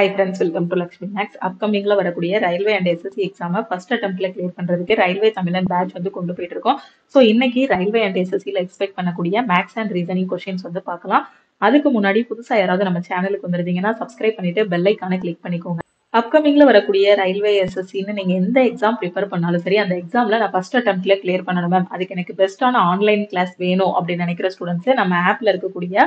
Hi friends welcome to Lakshmi maths அப்கமிங்ல வரக்கூடிய railway and SSC எக்ஸாமை first அட்டம்ப்ட்ல clear பண்றதுக்கு ரயில்வே தமிழன் பேட்ச் வந்து கொண்டு போயிட்டு இருக்கோம். ஸோ இன்னைக்கு ரயில்வே அண்ட் எஸ்எஸ்சியில் எக்ஸ்பெக்ட் பண்ணக்கூடிய மேக்ஸ் அண்ட் ரீசனிங் கொஸ்டின்ஸ் வந்து பார்க்கலாம். அதுக்கு முன்னாடி புதுசா யாராவது நம்ம சேனலுக்கு வந்துருந்தீங்கன்னா சப்ஸ்கிரைப் பண்ணிட்டு பெல் ஐக்கான கிளிக் பண்ணிக்கோங்க. அப்கமிங்ல வரக்கூடிய ரயில்வே எஸ்எஸ்சின்னு நீங்க எந்த எக்ஸாம் ப்ரிப்பேர் பண்ணாலும் சரி அந்த எக்ஸாம்ல நான் ஃபர்ஸ்ட் அட்டம்ப்ட்ல கிளியர் பண்ணணும் மேம் அதுக்கு எனக்கு பெஸ்ட்டான ஆன்லைன் கிளாஸ் வேணும் அப்படின்னு நினைக்கிற ஸ்டூடெண்ட்ஸ் நம்ம ஆப்ல இருக்கக்கூடிய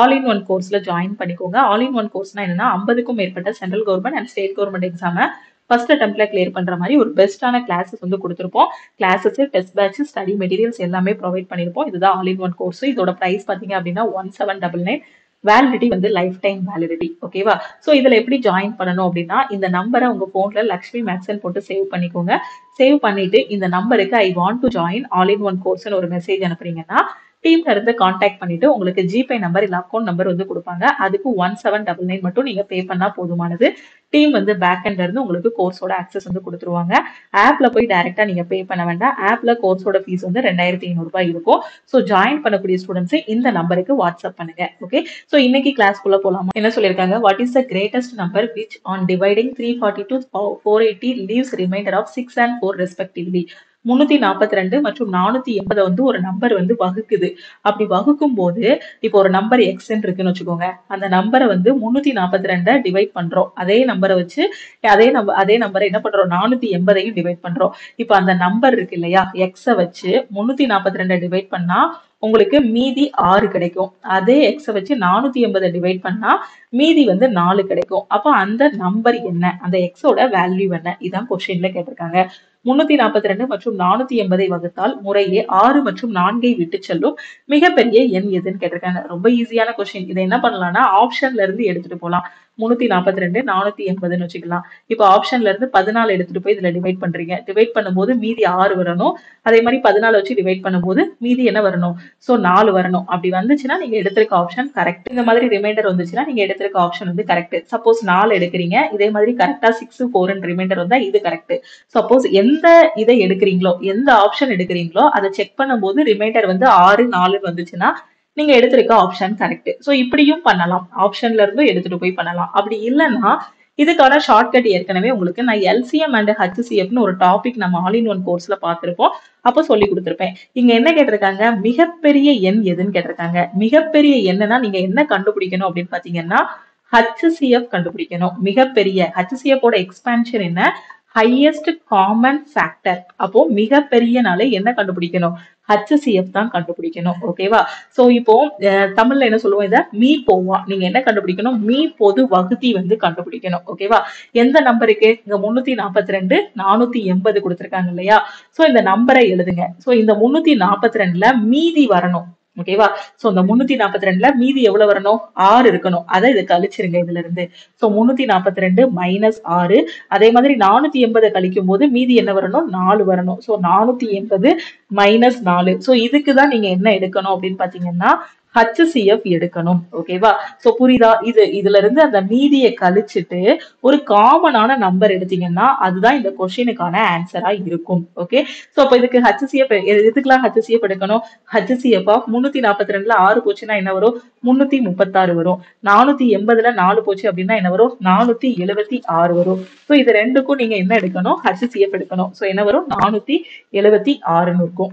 ஆல் இன் ஒன் கோர்ஸில் ஜாயின் பண்ணிக்கோங்க. ஆல் இன் ஒன் கோர்ஸ்னா என்னன்னா ஐம்பதுக்கும் மேற்பட்ட central government and state government எக்ஸாமை ஃபர்ஸ்ட் அட்டம்ப்ட்ல கிளியர் பண்ற மாதிரி ஒரு பெஸ்ட்டான கிளாஸஸ் வந்து கொடுத்துருப்போம். Classes test batch study materials எல்லாமே ப்ரொவைட் பண்ணிருப்போம். இதுதான் ஆல் இன் ஒன் கோர்ஸ் இதோட ப்ரைஸ் பார்த்தீங்க அப்படின்னா one seven double nine validity வந்து லைஃப் டைம் வேலிடிட்டி ஓகேவா ஸோ இதில் எப்படி ஜாயின் பண்ணணும் அப்படின்னா இந்த நம்பரை உங்கள் ஃபோனில் லக்ஷ்மி மேக்ஸன் போட்டு சேவ் பண்ணிக்கோங்க. சேவ் பண்ணிட்டு இந்த நம்பருக்கு I want to join all in one கோர்ஸ்னு ஒரு மெசேஜ் அனுப்புறீங்கன்னா டீம்ல இருந்து காண்டாக்ட் பண்ணிட்டு உங்களுக்கு ஜிபே நம்பர் இல்ல அக்கௌண்ட் நம்பர் வந்து கொடுப்பாங்க. அதுக்கு ஒன் செவன் டபுள் நைன் மட்டும் நீங்க பே பண்ணா போதுமானது. டீம் வந்து பேக் எண்ட்ல இருந்து உங்களுக்கு கோர்ஸோட ஆக்சஸ் வந்து கொடுத்துருவாங்க. ஆப்ல போய் டைரக்டா நீங்க பே பண்ண வேண்டாம். ஆப்ல கோர்ஸோட ஃபீஸ் வந்து ரெண்டாயிரத்தி ஐநூறு ரூபாய் இருக்கும். ஸோ ஜாயின் பண்ணக்கூடிய ஸ்டூடெண்ட்ஸ் இந்த நம்பருக்கு வாட்ஸ்அப் பண்ணுங்க. ஓகே ஸோ இன்னைக்கு கிளாஸ்க்குள்ள போலாமா? என்ன சொல்லியிருக்காங்க what is the greatest number which on dividing three forty two four eighty leaves remainder of six and four respectively முன்னூத்தி நாற்பத்தி ரெண்டு மற்றும் நானூத்தி எண்பதை வந்து ஒரு நம்பர் வந்து வகுக்குது. அப்படி வகுக்கும் போது இப்போ ஒரு நம்பர் எக்ஸ்ன்னு இருக்குன்னு வச்சுக்கோங்க. அந்த நம்பரை வந்து முன்னூத்தி நாற்பத்தி ரெண்டை டிவைட் பண்றோம். அதே நம்பரை வச்சு அதே நம்பர் அதே நம்பரை என்ன பண்றோம்? நானூத்தி எண்பதையும் டிவைட் பண்றோம். இப்போ அந்த நம்பர் இருக்கு இல்லையா? எக்ஸை வச்சு முன்னூத்தி நாற்பத்தி ரெண்டை டிவைட் பண்ணா உங்களுக்கு மீதி ஆறு கிடைக்கும். அதே எக்ஸை வச்சு நானூத்தி எண்பதை டிவைட் பண்ணா மீதி வந்து நாலு கிடைக்கும். அப்போ அந்த நம்பர் என்ன? அந்த எக்ஸோட வேல்யூ என்ன? இதான் கொஸ்டின்ல கேட்டிருக்காங்க. முன்னூத்தி நாற்பத்தி ரெண்டு மற்றும் நானூத்தி எண்பதை வகுத்தால் முறையே ஆறு மற்றும் நான்கை விட்டு செல்லும் மிகப்பெரிய எண் எதுன்னு கேட்டிருக்காங்க. ரொம்ப ஈஸியான கொஸ்டின் இதை என்ன பண்ணலாம்னா ஆப்ஷன்ல இருந்து எடுத்துட்டு போகலாம் முன்னூத்தி நாற்பத்தி ரெண்டு நானூத்தி எண்பதுன்னு வச்சுக்கலாம். இப்போ ஆப்ஷன்ல இருந்து பதினாலு எடுத்துட்டு போய் இதுல டிவைட் பண்றீங்க. டிவைட் பண்ணும்போது மீதி ஆறு வரணும். அதே மாதிரி பதினாலு வச்சு டிவைட் பண்ணும்போது மீதி என்ன வரணும்? ஸோ நாலு வரணும். அப்படி வந்துச்சுன்னா நீங்க எடுத்திருக்க ஆப்ஷன் கரெக்ட் இந்த மாதிரி ரிமைண்டர் வந்துச்சுன்னா நீங்க எடுத்திருக்க ஆப்ஷன் வந்து கரெக்ட் சப்போஸ் நாலு எடுக்கிறீங்க. இதே மாதிரி கரெக்டா சிக்ஸ் ஃபோர் ரிமைண்டர் வந்தா இது கரெக்ட் சப்போஸ் எந்த இதை எடுக்கிறீங்களோ எந்த ஆப்ஷன் எடுக்கிறீங்களோ அதை செக் பண்ணும்போது ரிமைண்டர் வந்து ஆறு நாலு வந்துச்சுன்னா நீங்க எடுத்திருக்க ஆப்ஷன் கரெக்ட் ஸோ இப்படியும் பண்ணலாம். ஆப்ஷன்ல இருந்து எடுத்துட்டு போய் பண்ணலாம். அப்படி இல்லைன்னா இதுக்கான ஷார்ட்கட் ஏற்கனவே உங்களுக்கு நான் எல்சிஎம் அண்ட் ஹச்சிசிஎஃப்னு ஒரு டாபிக் நம்ம ஆல் இன் ஒன் கோர்ஸ்ல பார்த்துருப்போம். அப்போ சொல்லி கொடுத்துருப்பேன். இங்க என்ன கேட்டிருக்காங்க? மிகப்பெரிய எண் எதுன்னு கேட்டிருக்காங்க. மிகப்பெரிய எண்ணுனா நீங்க என்ன கண்டுபிடிக்கணும் அப்படின்னு பாத்தீங்கன்னா ஹச்சிசிஎஃப் கண்டுபிடிக்கணும். மிகப்பெரிய. ஹச்சிசிஎஃப் எக்ஸ்பான்ஷன் என்ன? ஹையஸ்ட் காமன் ஃபேக்டர் அப்போ மிகப்பெரியனால என்ன கண்டுபிடிக்கணும்? ஹச்சிசிஎஃப் தான் கண்டுபிடிக்கணும். ஓகேவா சோ இப்போ தமிழ்ல என்ன சொல்லுவோம் இதை? மீ போவா நீங்க என்ன கண்டுபிடிக்கணும்? மீ பொது வகுதி வந்து கண்டுபிடிக்கணும். ஓகேவா எந்த நம்பருக்கு இங்க முன்னூத்தி நாற்பத்தி ரெண்டு நானூத்தி எண்பது கொடுத்துருக்காங்க இல்லையா? சோ இந்த நம்பரை எழுதுங்க. சோ இந்த முன்னூத்தி நாற்பத்தி ரெண்டுல மீதி வரணும். ஓகேவா சோ இந்த முன்னூத்தி நாற்பத்தி ரெண்டுல மீதி எவ்வளவு வரணும்? ஆறு இருக்கணும். அதை இது கழிச்சிருங்க இதுல இருந்து சோ முன்னூத்தி நாற்பத்தி ரெண்டு மைனஸ் ஆறு. அதே மாதிரி நானூத்தி எண்பதை கழிக்கும் போது மீதி என்ன வரணும்? நாலு வரணும். சோ நானூத்தி எண்பது மைனஸ் நாலு. சோ இதுக்குதான் நீங்க என்ன எடுக்கணும் அப்படின்னு பாத்தீங்கன்னா ஹச்சிஎஃப் எடுக்கணும். ஓகேவா ஸோ புரியுதா? இது இதுல இருந்து அந்த மீதியை கழிச்சுட்டு ஒரு காமனான நம்பர் எடுத்தீங்கன்னா அதுதான் இந்த கொஸ்டினுக்கான ஆன்சரா இருக்கும். ஓகே ஸோ அப்போ இதுக்கு ஹச்சிஎஃப் எதுக்கெல்லாம் ஹச்சிஎஃப் எடுக்கணும்? ஹச்சிஎஃப் ஆஃப் முன்னூத்தி நாற்பத்தி ரெண்டுல ஆறு போச்சுன்னா என்ன வரும்? முன்னூத்தி முப்பத்தாறு வரும். நானூத்தி எண்பதுல நாலு போச்சு அப்படின்னா என்ன வரும்? நானூத்தி எழுபத்தி ஆறு வரும். ஸோ இது ரெண்டுக்கும் நீங்க என்ன எடுக்கணும்? ஹச்சிஎஃப் எடுக்கணும். ஸோ என்ன வரும்? நானூத்தி எழுபத்தி ஆறுன்னு இருக்கும்.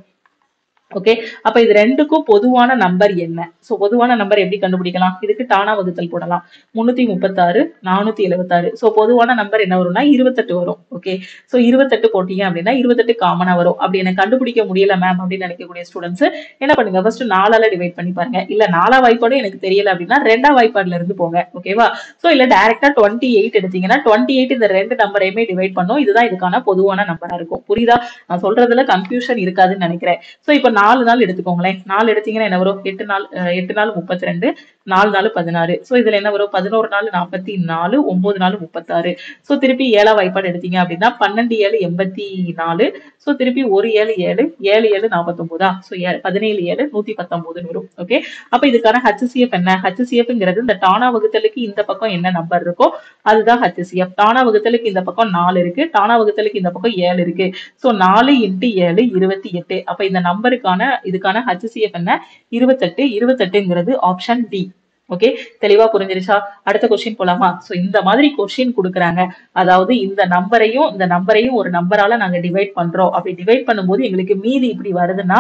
ஓகே அப்ப இது ரெண்டுக்கும் பொதுவான நம்பர் என்ன? சோ பொதுவான நம்பர் எப்படி கண்டுபிடிக்கலாம்? இதுக்கு தானா வகுத்தல் போடலாம். முன்னூத்தி முப்பத்தாறு நானூத்தி எழுபத்தாறு சோ பொதுவான நம்பர் என்ன வரும்னா இருபத்தெட்டு வரும். ஓகே சோ இருபத்தெட்டு போட்டீங்க அப்படின்னா இருபத்தெட்டு காமனா வரும். அப்படி எனக்கு கண்டுபிடிக்க முடியல மேம் அப்படின்னு நினைக்கக்கூடிய ஸ்டூடெண்ட்ஸ் என்ன பண்ணுங்க? ஃபர்ஸ்ட் நாலால டிவைட் பண்ணி பாருங்க. இல்ல நாலா வாய்ப்பாடும் எனக்கு தெரியல அப்படின்னா ரெண்டா வாய்ப்பாடுல இருந்து போங்க. ஓகேவா சோ இல்ல டைரக்டா டுவெண்ட்டி எயிட் எடுத்தீங்கன்னா டுவெண்ட்டி எயிட் இந்த ரெண்டு நம்பரையுமே டிவைட் பண்ணும். இதுதான் இதுக்கான பொதுவான நம்பரா இருக்கும். புரியுதா? நான் சொல்றதுல கன்ஃபியூஷன் இருக்காதுன்னு நினைக்கிறேன். சோ இப்போ நாலு நாள் எடுத்துக்கோங்களேன். நாலு எடுத்தீங்கன்னா என்ன வரும்? எட்டு நாள் எட்டு நாள் முப்பத்தி ரெண்டு நாலு நாள் பதினாறு. ஸோ இதுல என்ன வரும்? பதினோரு நாள் நாற்பத்தி நாலு ஒன்பது நாள் முப்பத்தாறு. ஸோ திருப்பி ஏழா வாய்ப்பாடு எடுத்தீங்க அப்படின்னா பன்னெண்டு ஏழு எண்பத்தி நாலு ஸோ திருப்பி ஒரு ஏழு ஏழு ஏழு ஏழு நாற்பத்தொன்பதா ஸோ பதினேழு ஏழு நூத்தி பத்தொன்பதுன்னு வரும். ஓகே அப்ப இதுக்கான ஹச்சிசிஎஃப் என்ன? ஹச்சிசிஎஃப்ங்கிறது இந்த டானா வகுத்தலுக்கு இந்த பக்கம் என்ன நம்பர் இருக்கோ அதுதான் ஹச்சிசிஎஃப் டானா வகுத்தலுக்கு இந்த பக்கம் நாலு இருக்கு. டானா வகுத்தலுக்கு இந்த பக்கம் ஏழு இருக்கு. ஸோ நாலு இன்ட்டு ஏழு இருபத்தி எட்டு. அப்ப இந்த நம்பருக்கு இதுக்கான ஹச்சிசிஎஃப் என்ன? இருபத்தெட்டு இருபத்தெட்டுங்கிறது ஆப்ஷன் டி ஓகே தெளிவா புரிஞ்சிருச்சா? அடுத்த கொஸ்டின் போலாமா? சோ இந்த மாதிரி கொஸ்டின் கொடுக்குறாங்க. அதாவது இந்த நம்பரையும் இந்த நம்பரையும் ஒரு நம்பரால நாங்க டிவைட் பண்றோம். அப்படி டிவைட் பண்ணும்போது எங்களுக்கு மீதி இப்படி வருதுன்னா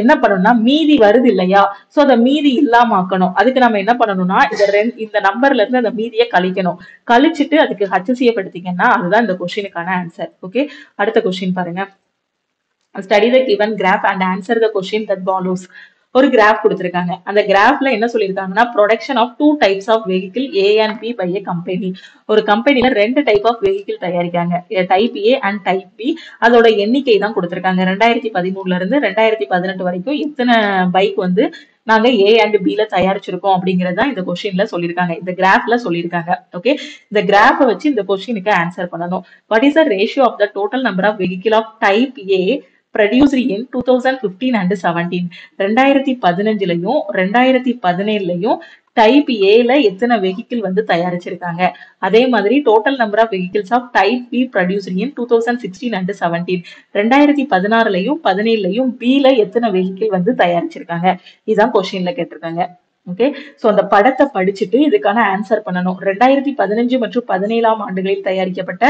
என்ன பண்ணணும்னா மீதி வருது இல்லையா? சோ அந்த மீதி இல்லாம ஆக்கணும் அதுக்கு நம்ம என்ன பண்ணணும்னா இந்த ரெண்டு இந்த நம்பர்ல இருந்து அந்த மீதியை கழிக்கணும். கழிச்சிட்டு அதுக்கு ஹச்சிசிய படுத்திங்கன்னா அதுதான் இந்த கொஸ்டினுக்கான ஆன்சர் ஓகே அடுத்த கொஸ்டின் பாருங்க. Study the given graph and answer the question that follows ஒரு கிராஃப் கொடுத்துருக்காங்க. அந்த கிராஃப்ல என்ன சொல்லியிருக்காங்கன்னா production of two types of vehicle A and B by A company ஒரு கம்பெனில ரெண்டு type of vehicle தயாரிக்காங்க type A and type B அதோட எண்ணிக்கை தான் கொடுத்துருக்காங்க. ரெண்டாயிரத்தி பதிமூணுல இருந்து ரெண்டாயிரத்தி பதினெட்டு வரைக்கும் எத்தனை பைக் வந்து நாங்க ஏ அண்ட் பில தயாரிச்சிருக்கோம் அப்படிங்கறது தான் இந்த கொஸ்டின்ல சொல்லியிருக்காங்க. இந்த கிராஃப்ல சொல்லியிருக்காங்க. ஓகே இந்த கிராஃபை வச்சு இந்த கொஸ்டினுக்கு ஆன்சர் பண்ணணும். What is the ratio of the total number of vehicle of type A produced in two thousand fifteen and seventeen ரெண்டாயிரத்தி பதினஞ்சுலையும் ரெண்டாயிரத்தி பதினேழுலையும் டைப் ஏல எத்தனை வெஹிக்கிள் வந்து தயாரிச்சிருக்காங்க? அதே மாதிரி total number of vehicles of type B produced in two thousand sixteen and seventeen ரெண்டாயிரத்தி பதினாறுலையும் பதினேழுலையும் பில எத்தனை வெஹிக்கிள் வந்து தயாரிச்சிருக்காங்க? இதுதான் கொஸ்டின்ல கேட்டிருக்காங்க. ஓகே ஸோ அந்த படத்தை படிச்சுட்டு இதுக்கான ஆன்சர் பண்ணணும். ரெண்டாயிரத்தி பதினஞ்சு மற்றும் பதினேழாம் ஆண்டுகளில் தயாரிக்கப்பட்ட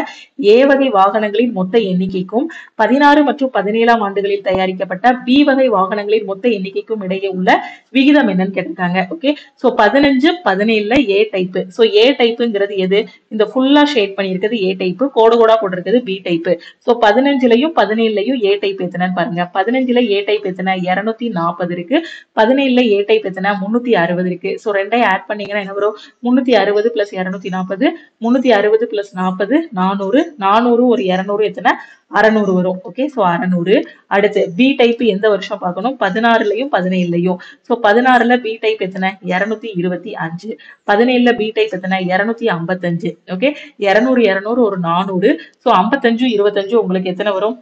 ஏ வகை வாகனங்களின் மொத்த எண்ணிக்கைக்கும் பதினாறு மற்றும் பதினேழாம் ஆண்டுகளில் தயாரிக்கப்பட்ட பி வகை வாகனங்களின் மொத்த எண்ணிக்கைக்கும் இடையே உள்ள விகிதம் என்னன்னு கேட்டிருக்காங்க. ஓகே சோ பதினஞ்சு பதினேழுல ஏ டைப் சோ ஏ டைப்புங்கிறது எது? இந்த ஃபுல்லா ஷேட் பண்ணியிருக்கிறது ஏ டைப் கோடு கோடா போட்டிருக்கிறது பி டைப் சோ பதினஞ்சுலையும் பதினேழுலயும் ஏ டைப் எத்தனைன்னு பாருங்க. பதினஞ்சுல ஏ டைப் எத்தனை? இருநூத்தி நாற்பது இருக்கு. பதினேழுல ஏ டைப் எத்தனை? முன்னூத்தி அறுபது இருக்கு. ஸோ ரெண்டையும் ஆட் பண்ணீங்கன்னா என்ன வரும்? முன்னூத்தி அறுபது பிளஸ் இரநூத்தி நாற்பது முன்னூத்தி அறுபது பிளஸ் நாற்பது நானூறு நானூறு ஒரு இரநூறு எத்தனை? அறநூறு வரும். ஓகே ஸோ அறநூறு. அடுத்து பி டைப் எந்த வருஷம் பார்க்கணும்? பதினாறுலயும் பதினேழுலயும். ஸோ பதினாறுல பி டைப் எத்தனை? இரநூத்தி இருபத்தி அஞ்சு. பதினேழுல பி டைப் எத்தனை? இரநூத்தி ஐம்பத்தஞ்சு. ஓகே இருநூறு இரநூறு ஒரு நானூறு. சோ ஐம்பத்தஞ்சு இருபத்தஞ்சு உங்களுக்கு எத்தனை வரும்?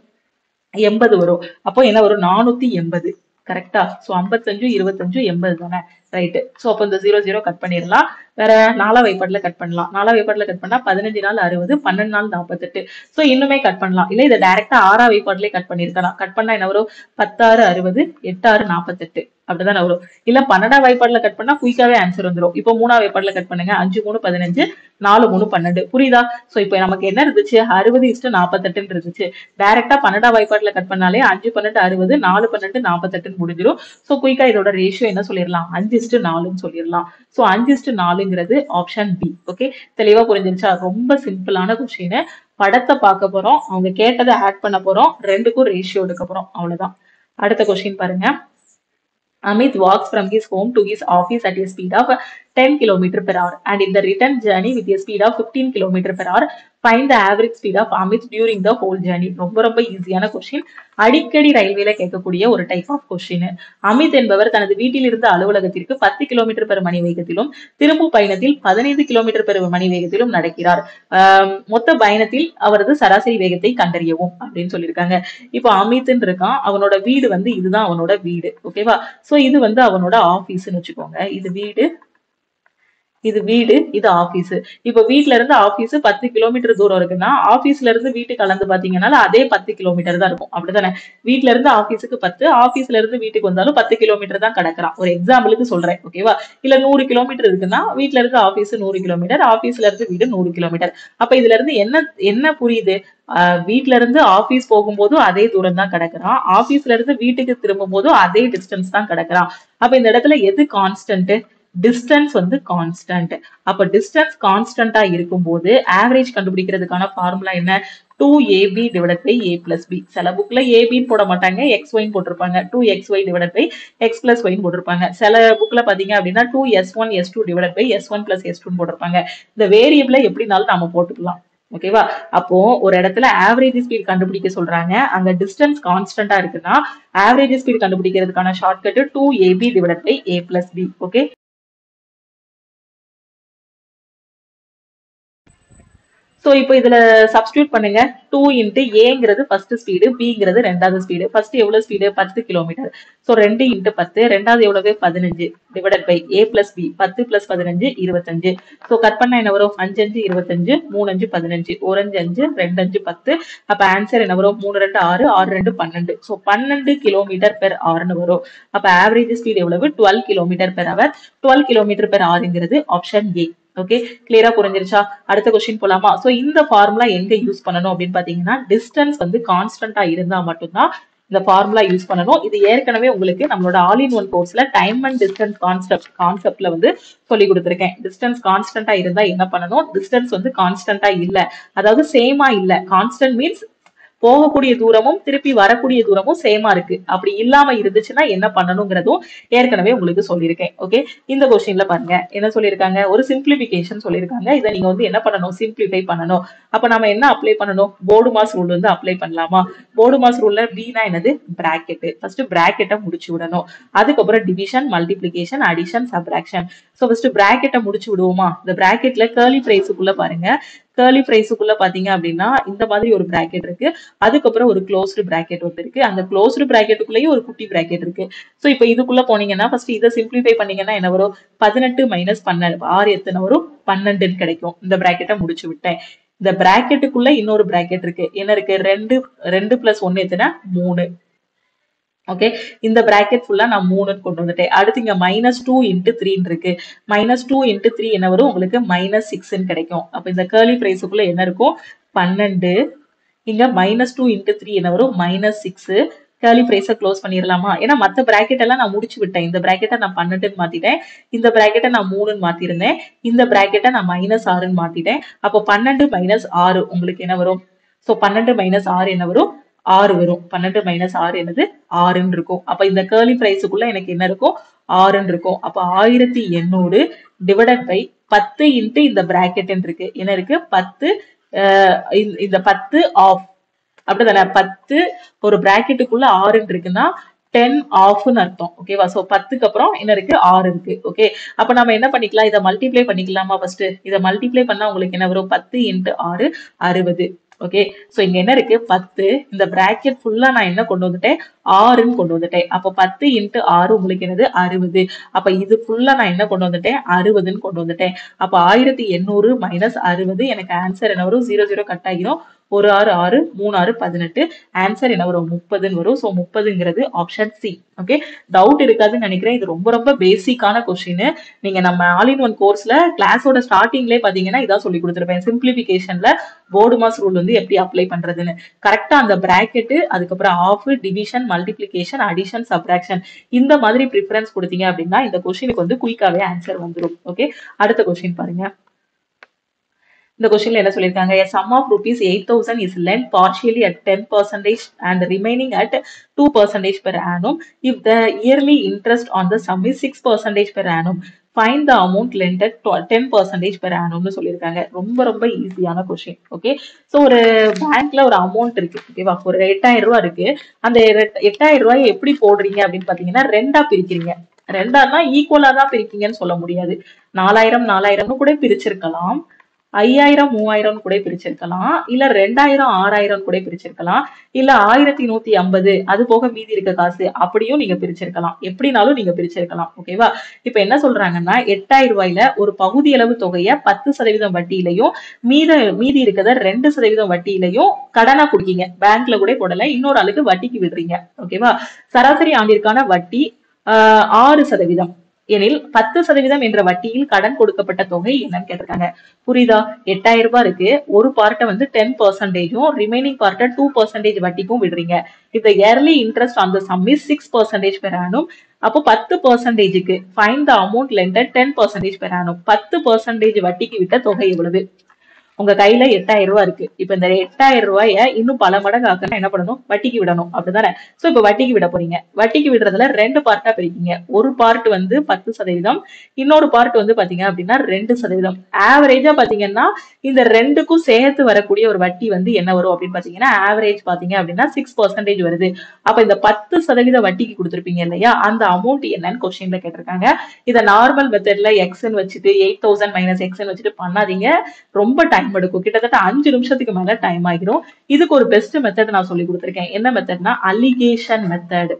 எண்பது வரும். அப்போ என்ன வரும்? நானூத்தி எண்பது. கரெக்டா சோ ஐம்பத்தஞ்சு இருபத்தஞ்சு எண்பது தானே? ரைட்டு ஸோ அப்போ இந்த ஜீரோ ஜீரோ கட் பண்ணிடலாம். வேற நாலா வைப்பாட்டுல கட் பண்ணலாம். நாலா வைப்பாட்டுல கட் பண்ணா பதினஞ்சு நாள் அறுபது பன்னெண்டு நாள் நாற்பத்தெட்டு சோ இன்னுமே கட் பண்ணலாம். இல்ல இதை டைரக்டா ஆறா வைப்பாட்டுலயே கட் பண்ணிருக்கலாம் கட் பண்ணா என்ன வரும்? பத்தாறு அறுபது எட்டாறு நாற்பத்தெட்டு அப்படிதான் வரும். இல்ல பன்னெண்டாம் வாய்ப்பாடுல கட் பண்ணா குயிக்காவே ஆன்சர் வந்துடும் இப்போ மூணா வாய்ப்பாடுல கட் பண்ணுங்க. அஞ்சு மூணு பதினஞ்சு நாலு மூணு பன்னெண்டு. புரியுதா? சோ இப்போ நமக்கு என்ன இருந்துச்சு? அறுபது இஷ்டம் நாற்பத்தெட்டுன்னு இருந்துச்சு. டைரக்டா பன்னெண்டாம் வாய்ப்பாடுல கட் பண்ணாலே அஞ்சு பன்னெண்டு அறுபது நாலு பன்னெண்டு நாற்பத்தெட்டுன்னு முடிஞ்சிடும் சோ குயிக்கா இதோட ரேஷியோ என்ன சொல்லிடலாம்? அஞ்சு இஸ்டு நாலுன்னு சொல்லிடலாம். ஸோ அஞ்சு இஸ்டு நாலுங்கிறது ஆப்ஷன் பி ஓகே தெளிவா புரிஞ்சிருச்சா? ரொம்ப சிம்பிளான கொஸ்டின் படத்தை பார்க்க போறோம். அவங்க கேட்டதை ஆட் பண்ண போறோம். ரெண்டுக்கும் ரேஷியோ எடுக்க போறோம். அவ்வளவுதான். அடுத்த கொஸ்டின் பாருங்க. Amit walks from his home to his office at a speed of 10 km per hour. And in the return journey with a speed of 15 km per hour find the average speed of Amit during the whole journey. ரொம்ப ரொம்ப ஈஸியான question அடிக்கடி ரயில்வேல கேட்கக்கூடிய ஒரு type of question Amit என்பவர் தனது வீட்டிலிருந்து அலுவலகத்திற்கு பத்து கிலோமீட்டர் பெர் மணி வேகத்திலும் திரும்பும் பயணத்தில் பதினைந்து கிலோமீட்டர் பெர் மணி வேகத்திலும் நடக்கிறார். ஆஹ் மொத்த பயணத்தில் அவரது சராசரி வேகத்தை கண்டறியவும் அப்படின்னு சொல்லியிருக்காங்க. இப்போ அமித்ன்னு இருக்கான். அவனோட வீடு வந்து இதுதான் அவனோட வீடு. ஓகேவா சோ இது வந்து அவனோட ஆபீஸ்ன்னு வச்சுக்கோங்க. இது வீடு இது வீடு இது ஆபீஸ் இப்போ வீட்ல இருந்து ஆபீஸ் பத்து கிலோமீட்டர் தூரம் இருக்குன்னா ஆபீஸ்ல இருந்து வீட்டுக்கு கலந்து பாத்தீங்கன்னா அதே பத்து கிலோமீட்டர் தான் இருக்கும். அப்படிதானே வீட்ல இருந்து ஆபீஸுக்கு பத்து ஆபீஸ்ல இருந்து வீட்டுக்கு வந்தாலும் பத்து கிலோமீட்டர் தான் கிடக்குறான். ஒரு எக்ஸாம்பிளுக்கு சொல்றேன் ஓகேவா இல்ல நூறு கிலோமீட்டர் இருக்குன்னா வீட்ல இருந்து ஆபீஸ் நூறு கிலோமீட்டர் ஆபீஸ்ல இருந்து வீடு நூறு கிலோமீட்டர் அப்ப இதுல இருந்து என்ன என்ன புரியுது? ஆஹ் வீட்ல இருந்து ஆபீஸ் போகும்போதும் அதே தூரம் தான் கிடக்குறான். ஆபீஸ்ல இருந்து வீட்டுக்கு திரும்பும் போதும் அதே டிஸ்டன்ஸ் தான் கிடக்குறான். அப்ப இந்த இடத்துல எது கான்ஸ்டன்ட் டிஸ்டன்ஸ் வந்து கான்ஸ்டன்ட் அப்ப டிஸ்டன்ஸ் கான்ஸ்டன்டா இருக்கும்போது ஆவரேஜ் கண்டுபிடிக்கிறதுக்கான ஃபார்முலா என்ன? Two AB divide by A plus B சில புக்ல ஏபின்னு போட மாட்டாங்க எக்ஸ் ஒயின் போட்டிருப்பாங்க. Two X Y divide by X plus wine போட்டிருப்பாங்க. சில புக்ல பாத்தீங்க அப்படின்னா two S one S two divide by S one plus S two போட்டிருப்பாங்க. இந்த வேரியபிள எப்படினாலும் நாம போட்டுக்கலாம். ஓகேவா அப்போ ஒரு இடத்துல ஆவரேஜ் ஸ்பீட் கண்டுபிடிக்க சொல்றாங்க. அங்க டிஸ்டன்ஸ் கான்ஸ்டன்டா இருக்குன்னா average speed கண்டுபிடிக்கிறதுக்கான shortcut two AB divide by A plus B okay so இப்போ இதில் சப்ஸ்டியூட் பண்ணுங்க. டூ இன்ட்டு ஏங்கிறது ஃபர்ஸ்ட் ஸ்பீடு பிங்கிறது ரெண்டாவது ஸ்பீடு ஃபர்ஸ்ட் எவ்வளோ ஸ்பீடு பத்து கிலோமீட்டர் ஸோ ரெண்டு இன்ட்டு பத்து ரெண்டாவது எவ்வளவு? பதினஞ்சு. Divided by A plus B பத்து பிளஸ் பதினஞ்சு இருபத்தஞ்சு. ஸோ கட் பண்ணா என்ன வரும்? அஞ்சு அஞ்சு இருபத்தஞ்சு மூணு அஞ்சு பதினஞ்சு. ஒரு அஞ்சு அஞ்சு ரெண்டு அஞ்சு பத்து. அப்போ ஆன்சர் என்ன வரும்? மூணு ரெண்டு ஆறு ஆறு ரெண்டு பன்னெண்டு. ஸோ பன்னெண்டு கிலோமீட்டர் பெர் ஆறுன்னு வரும். அப்போ ஆவரேஜ் ஸ்பீடு எவ்வளவு? Twelve kilometre per hour twelve kilometre per ஆறுங்கிறது ஆப்ஷன் ஏ ஓகே கிளியரா புரிஞ்சிருச்சா? அடுத்த கொஸ்டின் போலாமா? சோ இந்த ஃபார்முலா எங்க யூஸ் பண்ணணும் அப்படின்னு பாத்தீங்கன்னா டிஸ்டன்ஸ் வந்து கான்ஸ்டன்டா இருந்தா மட்டும்தான் இந்த ஃபார்முலா யூஸ் பண்ணணும். இது ஏற்கனவே உங்களுக்கு நம்மளோட ஆல் இன் ஒன் கோர்ஸ்ல டைம் அண்ட் டிஸ்டன்ஸ் கான்செப்ட் கான்செப்ட்ல வந்து சொல்லி கொடுத்துருக்கேன். டிஸ்டன்ஸ் கான்ஸ்டன்டா இருந்தா என்ன பண்ணணும்? டிஸ்டன்ஸ் வந்து கான்ஸ்டன்டா இல்ல. அதாவது சேமா இல்ல. கான்ஸ்டன்ட் மீன்ஸ் போகக்கூடிய தூரமும் திருப்பி வரக்கூடிய தூரமும் சேமா இருக்கு. அப்படி இல்லாம இருந்துச்சுன்னா என்ன பண்ணணுங்கிறதும் ஏற்கனவே உங்களுக்கு சொல்லியிருக்கேன். ஓகே இந்த கொஸ்டின்ல பாருங்க. என்ன சொல்லியிருக்காங்க? ஒரு சிம்பிளிபிகேஷன் சொல்லியிருக்காங்க. இதை நீங்க வந்து என்ன பண்ணணும்? சிம்பிளிஃபை பண்ணணும். அப்ப நம்ம என்ன அப்ளை பண்ணணும்? போர்டு மாஸ் ரூல் வந்து அப்ளை பண்ணலாமா? போர்டு மாஸ் ரூல்ல பினா என்னது? பிராக்கெட் ஃபர்ஸ்ட் பிராக்கெட்டை முடிச்சு விடணும். அதுக்கப்புறம் division multiplication addition subtraction so first பிராக்கெட்டை முடிச்சு விடுவோமா? இந்த பிராக்கெட்ல கேர்லி பிரைஸுக்குள்ள பாருங்க. கேர்லி ஃப்ரைஸுக்குள்ள பாத்தீங்க அப்படின்னா இந்த மாதிரி ஒரு பிராக்கெட் இருக்கு. அதுக்கப்புறம் ஒரு க்ளோஸ்டு பிராக்கெட் ஒன்று இருக்கு. அந்த க்ளோஸ்டு பிராக்கெட்டுக்குள்ளேயும் ஒரு குட்டி பிராக்கெட் இருக்கு. ஸோ இப்போ இதுக்குள்ள போனீங்கன்னா ஃபர்ஸ்ட் இதை சிம்பிளிஃபை பண்ணீங்கன்னா என்ன வரும்? பதினெட்டு மைனஸ் பன்னெண்டு ஆறு எத்தனை வரும்? பன்னெண்டுன்னு கிடைக்கும். இந்த பிராக்கெட்டை முடிச்சு விட்டேன். இந்த பிராக்கெட்டுக்குள்ள இன்னொரு பிராக்கெட் இருக்கு. என்ன இருக்கு? ரெண்டு ரெண்டு பிளஸ் ஒன்னு எத்தனை? மூணு. ஓகே இந்த பிராக்கெட் ஃபுல்லா நான் மூணுன்னு கொண்டு வந்துட்டேன். அடுத்து இங்க மைனஸ் டூ இன்ட்டு த்ரீன்னு இருக்கு. மைனஸ் டூ இன்ட்டு த்ரீ என்ன வரும்? உங்களுக்கு மைனஸ் சிக்ஸ்ன்னு கிடைக்கும். அப்போ இந்த கேர்லி பிரைஸுக்குள்ள என்ன இருக்கும் பன்னெண்டு. இங்க மைனஸ் டூ இன்ட்டு த்ரீ என்ன வரும்? மைனஸ் சிக்ஸ் கேர்லி பிரைஸை க்ளோஸ் பண்ணிடலாமா ஏன்னா மத்த பிராக்கெட் எல்லாம் நான் முடிச்சு விட்டேன். இந்த பிராக்கெட்டை நான் பன்னெண்டுன்னு மாத்திட்டேன். இந்த பிராக்கெட்டை நான் மூணுன்னு மாத்திருந்தேன். இந்த பிராக்கெட்டை நான் மைனஸ் ஆறுன்னு மாத்திட்டேன். அப்போ பன்னெண்டு மைனஸ் ஆறு உங்களுக்கு என்ன வரும்? ஸோ பன்னெண்டு மைனஸ் ஆறு என்ன வரும்? ஆறு வரும். பன்னெண்டு மைனஸ் ஆறு என்னது? ஆறுன்னு இருக்கும். அப்ப இந்த கேர்லி பிரைஸுக்குள்ள எனக்கு என்ன இருக்கும்? ஆறுன்னு இருக்கும். அப்ப ஆயிரத்தி எண்ணூறு டிவைடட் பை பத்து இன்ட்டு இந்த பிராக்கெட் இருக்கு. என்ன இருக்கு? பத்து இந்த- இந்த பத்து ஆஃப் அப்படிதானே? பத்து ஒரு பிராக்கெட்டுக்குள்ள ஆறுன்னு இருக்குன்னா டென் ஆஃப்னு அர்த்தம். ஓகேவா சோ பத்துக்கு அப்புறம் என்ன இருக்கு? ஆறு இருக்கு. ஓகே அப்ப நம்ம என்ன பண்ணிக்கலாம்? இதை மல்டிப்ளை பண்ணிக்கலாமா ஃபர்ஸ்ட் இதை மல்டிப்ளை பண்ணா உங்களுக்கு என்ன வரும்? பத்து இன்ட்டு ஆறு அறுபது. ஓகே சோ இங்க என்ன இருக்கு? பத்து. இந்த பிராக்கெட் ஃபுல்லா நான் என்ன கொண்டு வந்துட்டேன்? ஆறுன்னு கொண்டு வந்துட்டேன். அப்ப பத்து இன்ட்டு ஆறு உங்களுக்கு என்னது? அறுபது. அப்ப இது ஃபுல்லா நான் என்ன கொண்டு வந்துட்டேன்? அறுபதுன்னு கொண்டு வந்துட்டேன். அப்ப ஆயிரத்தி எண்ணூறு மைனஸ் அறுபது. எனக்கு ஆன்சர் என்ன வரும்? ஜீரோ ஜீரோ கட் ஆகிரும். ஒரு ஆறு ஆறு மூணு ஆறு பதினெட்டு ஆன்சர் என்ன வரும்? முப்பதுன்னு வரும். ஸோ முப்பதுங்கிறது ஆப்ஷன் சி ஓகே டவுட் இருக்காதுன்னு நினைக்கிறேன். இது ரொம்ப ரொம்ப பேசிக்கான கொஸ்டின் நீங்க நம்ம ஆல் இன் ஒன் கோர்ஸ்ல கிளாஸோட ஸ்டார்டிங்லேயே பாத்தீங்கன்னா இதான் சொல்லி கொடுத்துருப்பேன். சிம்பிளிபிகேஷன்ல போர்டு மாஸ் ரூல் வந்து எப்படி அப்ளை பண்றதுன்னு. கரெக்டா அந்த பிராக்கெட்டு அதுக்கப்புறம் of division multiplication addition subtraction இந்த மாதிரி ப்ரிஃபரன்ஸ் கொடுத்தீங்க அப்படின்னா இந்த கொஸ்டினுக்கு வந்து குயிக்காவே ஆன்சர் வந்துடும் ஓகே அடுத்த கொஸ்டின் பாருங்க. இந்த கொஸ்டின்ல என்ன சொல்லியிருக்காங்க a sum of rupees 8000 is lent partially at 10 percentage and remaining at 2 percentage per annum if the yearly interest on the sum is 6 percentage per annum find the amount lent at 10 percentage per annumனு சொல்லியிருக்காங்க ரொம்ப ரொம்ப ஈஸியான question okay so ஒரு பேங்க்ல ஒரு amount இருக்கு. ஓகேவா ஒரு எட்டாயிரம் ரூபா இருக்கு. அந்த எட்டாயிரம் ரூபாயை எப்படி போடுறீங்க அப்படின்னு பாத்தீங்கன்னா ரெண்டா பிரிக்கிறீங்க. ரெண்டானா ஈக்குவலா தான் பிரிக்கீங்கன்னு சொல்ல முடியாது. நாலாயிரம் நாலாயிரம்னு கூட பிரிச்சிருக்கலாம். ஐயாயிரம் மூவாயிரம் கூட பிரிச்சிருக்கலாம். இல்ல ரெண்டாயிரம் ஆறாயிரம் கூட பிரிச்சிருக்கலாம். இல்ல ஆயிரத்தி நூத்தி ஐம்பது அது போக மீதி இருக்க காசு அப்படியும் நீங்க பிரிச்சிருக்கலாம். எப்படினாலும் நீங்க பிரிச்சிருக்கலாம். ஓகேவா இப்ப என்ன சொல்றாங்கன்னா எட்டாயிரம் ரூபாயில ஒரு பகுதியளவு தொகையை பத்து சதவீதம் வட்டியிலையும் மீத மீதி இருக்கத ரெண்டு சதவீதம் வட்டியிலையும் கடனா குடுக்கீங்க. பேங்க்ல கூட போடல இன்னொரு ஆளுக்கு வட்டிக்கு விடுறீங்க. ஓகேவா சராசரி ஆண்டிற்கான வட்டி ஆஹ், ஆறு சதவீதம். எனில் பத்து சதவீதம் என்ற வட்டியில் கடன் கொடுக்கப்பட்ட தொகை என்னன்னு கேட்டிருக்காங்க. புரியுதா? எட்டாயிரம் ரூபாய் இருக்கு. ஒரு பார்ட்டை வந்து டென் பர்சன்டேஜும் ரிமைனிங் பார்ட்டை டூ பர்சன்டேஜ் வட்டிக்கும் விடுறீங்க. இந்த yearly interest on the sum is six percentage per annum அப்போ பத்து பர்சன்டேஜுக்கு find the amount lender ten percentage per annum பத்து பர்சன்டேஜ் வட்டிக்கு விட்ட தொகை எவ்வளவு? உங்க கையில எட்டாயிரம் ரூபாய் இருக்கு. இப்ப இந்த எட்டாயிரம் ரூபாய இன்னும் பல மடங்கு ஆக்கணும் என்ன பண்ணணும்? வட்டிக்கு விடணும். அப்படிதானே சோ இப்ப வட்டிக்கு விட போறீங்க. வட்டிக்கு விடுறதுல ரெண்டு பார்ட்டா பிரிக்கீங்க ஒரு பார்ட் வந்து பத்து சதவீதம் இன்னொரு பார்ட் வந்து பாத்தீங்க அப்படின்னா ரெண்டு சதவீதம். ஆவரேஜா பாத்தீங்கன்னா இந்த ரெண்டுக்கும் சேர்த்து வரக்கூடிய ஒரு வட்டி வந்து என்ன வரும் அப்படின்னு பாத்தீங்கன்னா ஆவரேஜ் பாத்தீங்க அப்படின்னா சிக்ஸ் பர்சன்டேஜ் வருது. அப்ப இந்த பத்து சதவீத வட்டிக்கு கொடுத்துருப்பீங்க இல்லையா? அந்த அமௌண்ட் என்னன்னு கொஸ்டின்ல கேட்டிருக்காங்க. இதை நார்மல் மெத்தட்ல எக்ஸ்ன்னு வச்சுட்டு எயிட் தௌசண்ட் மைனஸ் எக்ஸ்ன்னு வச்சுட்டு பண்ணாதீங்க. ரொம்ப டைம் எடுக்கும். கிட்டத்தட்ட அஞ்சு நிமிஷத்துக்கு மேல டைம் ஆகிரும். இதுக்கு ஒரு பெஸ்ட் மெத்தட் நான் சொல்லி கொடுத்துருக்கேன். என்ன மெத்தட்னா அலிகேஷன் மெத்தட்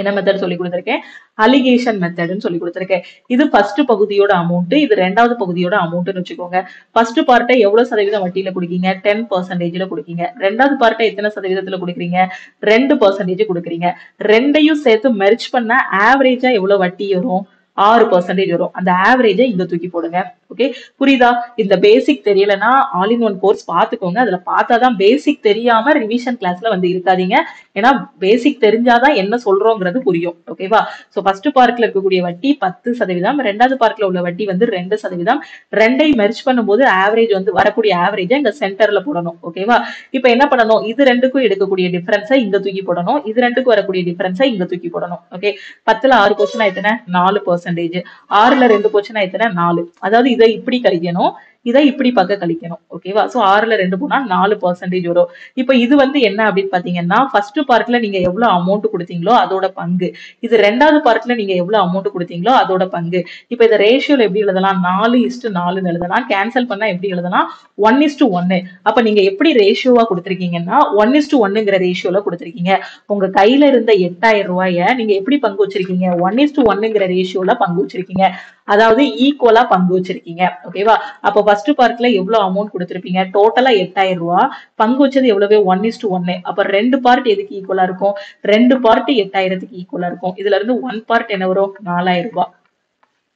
என்ன மெத்தட் சொல்லி கொடுத்துருக்கேன்? அலிகேஷன் மெத்தட்னு சொல்லி கொடுத்துருக்கேன். இது ஃபர்ஸ்ட் பகுதியோட அமௌண்ட் இது ரெண்டாவது பகுதியோட அமௌண்ட்னு வச்சுக்கோங்க. ஃபர்ஸ்ட் பார்ட்டை எவ்வளவு சதவீதம் வட்டியில கொடுக்கீங்க? டென் பர்சன்டேஜ்ல கொடுக்கீங்க. ரெண்டாவது பார்ட்டை எத்தனை சதவீதத்துல கொடுக்குறீங்க? ரெண்டு பர்சன்டேஜ் கொடுக்குறீங்க. ரெண்டையும் சேர்த்து மெர்ச் பண்ண ஆவரேஜா எவ்வளவு வட்டி வரும்? ஆறு பர்சன்டேஜ் வரும். அந்த ஆவரேஜை இங்க தூக்கி போடுங்க. ஓகே புரியுதா? இந்த பேசிக் தெரியலனா ஆல் இன் ஒன் கோர்ஸ் பாத்துக்கோங்க. அதுல பார்த்தாதான் பேசிக் தெரியாம ரிவிஷன் கிளாஸ்ல வந்து இருக்காதீங்க. ஏன்னா பேசிக் தெரிஞ்சாதான் என்ன சொல்றோங்கிறது புரியும். ஓகேவா சோ ஃபர்ஸ்ட் பார்க்ல இருக்கக்கூடிய வட்டி பத்து சதவீதம். ரெண்டாவது பார்க்ல உள்ள வட்டி வந்து ரெண்டு சதவீதம். ரெண்டையும் மெர்ச் பண்ணும்போது ஆவரேஜ் வந்து வரக்கூடிய ஆவரேஜை இங்க சென்டர்ல போடணும். ஓகேவா இப்போ என்ன பண்ணணும்? இது ரெண்டுக்கும் எடுக்கக்கூடிய டிஃபரன்ஸை இங்க தூக்கி போடணும். இது ரெண்டுக்கும் வரக்கூடிய டிஃபரன்ஸை இங்க தூக்கி போடணும். ஓகே பத்துல ஆறு கொஸ்டின் எத்தனை? நாலு பர்சன்டேஜ் ஆறுல ரெண்டு போச்சுன்னா எத்தனை? நாலு. அதாவது இதை இப்படி கழிக்கணும். இதை இப்படி பக்க கழிக்கணும். ஓகேவா ஸோ ஆறுல ரெண்டு போனா நாலு பர்சன்டேஜ் வரும். இப்போ இது வந்து என்ன அப்படின்னு பாத்தீங்கன்னா ஃபர்ஸ்ட் பார்ட்ல நீங்க எவ்வளவு அமௌண்ட் கொடுத்தீங்களோ அதோட பங்கு. இது ரெண்டாவது பார்ட்ல நீங்க எவ்வளவு அமௌண்ட் கொடுத்தீங்களோ அதோட பங்கு. இப்போ இதை ரேஷியோல எப்படி எழுதலாம்? நாலு இஸ்டு நாலுன்னு எழுதலாம். கேன்சல் பண்ணா எப்படி எழுதலாம்? ஒன் இஸ்டு ஒன்னு. அப்ப நீங்க எப்படி ரேஷியோவா கொடுத்துருக்கீங்கன்னா ஒன் இஸ்டு ஒன்னுங்கிற ரேஷியோல கொடுத்துருக்கீங்க. உங்க கையில இருந்த எட்டாயிரம் ரூபாய நீங்க எப்படி பங்கு வச்சிருக்கீங்க? ஒன் இஸ்டு ஒன்னுங்கிற ரேஷியோல பங்கு வச்சிருக்கீங்க. அதாவது ஈக்குவலா பங்கு வச்சிருக்கீங்க. ஓகேவா அப்போ ஃபர்ஸ்ட் பார்க்ல எவ்வளவு அமௌண்ட் கொடுத்துருப்பீங்க? டோட்டலா எட்டாயிரம் ரூபா. பங்கு வச்சது எவ்வளவு? ஒன் இஸ் ஒன்னு அப்ப ரெண்டு பார்ட் எதுக்கு ஈக்குவலா இருக்கும்? ரெண்டு பார்ட் எட்டாயிரத்துக்கு ஈக்குவலா இருக்கும். இதுல இருந்து ஒன் பார்ட் என்ன வரும்? நாலாயிரம் ரூபாய்